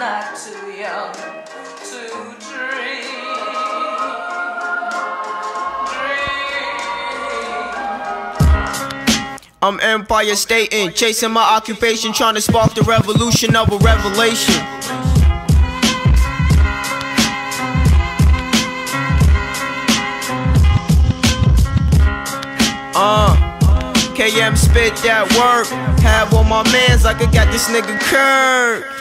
not too young to dream. I'm Empire stating, chasing my occupation, trying to spark the revolution of a revelation. Uh, KM spit that work. have all my mans like I got this nigga curved.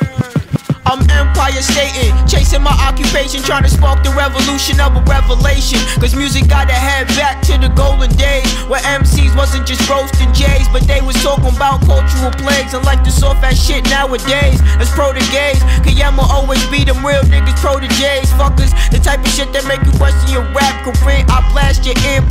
I'm Empire Stating, chasing my occupation, trying to spark the revolution of a revelation. Cause music gotta head back to the golden days where MCs wasn't just roasting J's, but they was talking about cultural plagues and like the soft ass shit nowadays. As proteges, KM will always be them real niggas, proteges, fuckers. The type of shit that make you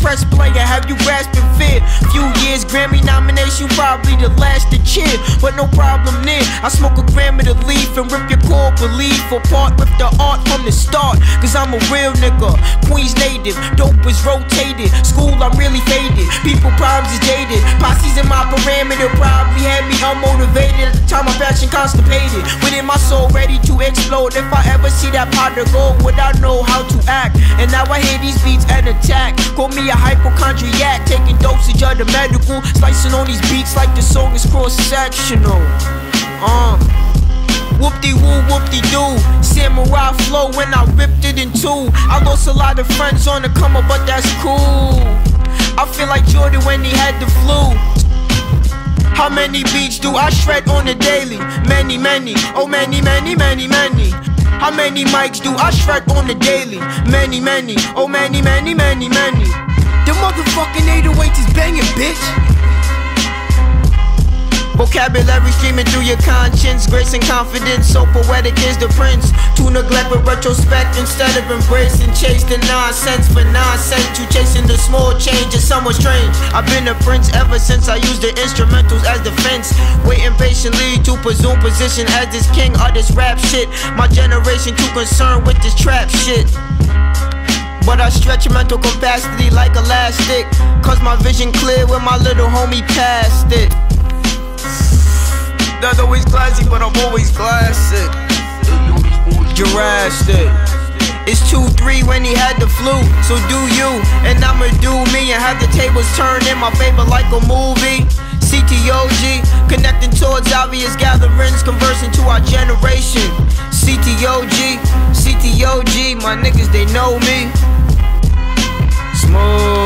press play, and have you grasping fear. Few years, Grammy nomination, probably the last to cheer, but no problem near. I smoke a gram of the leaf and rip your core belief or part with the art from the start. Cause I'm a real nigga, Queens native, dope is rotated. School, I'm really faded. People problems is jaded. Posse's in my parameter probably had me unmotivated. At the time, my passion constipated. Within my soul, ready explode. If I ever see that of gold, would I know how to act? And now I hear these beats and attack. Call me a hypochondriac, taking dosage of the medical. Slicing on these beats like the song is cross sectional. Uh. Whoop-de woo, whoop-de doo. Samurai flow when I ripped it in two. I lost a lot of friends on the come up, but that's cool. I feel like Jordan when he had the flu. How many beats do I shred on the daily? Many, many, oh many, many, many, many. How many mics do I shred on the daily? Many, many, oh many, many, many, many. The motherfucking 808 is banging, bitch. Vocabulary streaming through your conscience, grace and confidence. So poetic is the prince. To neglect with retrospect instead of embracing. Chase the nonsense for nonsense. You chasing the small change is somewhat strange. I've been a prince ever since I used the instrumentals as defense. Waiting patiently to presume position as this king of this rap shit. My generation too concerned with this trap shit. But I stretch mental capacity like elastic. Cause my vision clear when my little homie passed it. But I'm always classic. Jurassic. It's 2-3 when he had the flu, so do you. And I'ma do me and have the tables turn in my favor like a movie. CTOG, connecting towards obvious gatherings Conversing to our generation. CTOG, CTOG, my niggas they know me. Smooth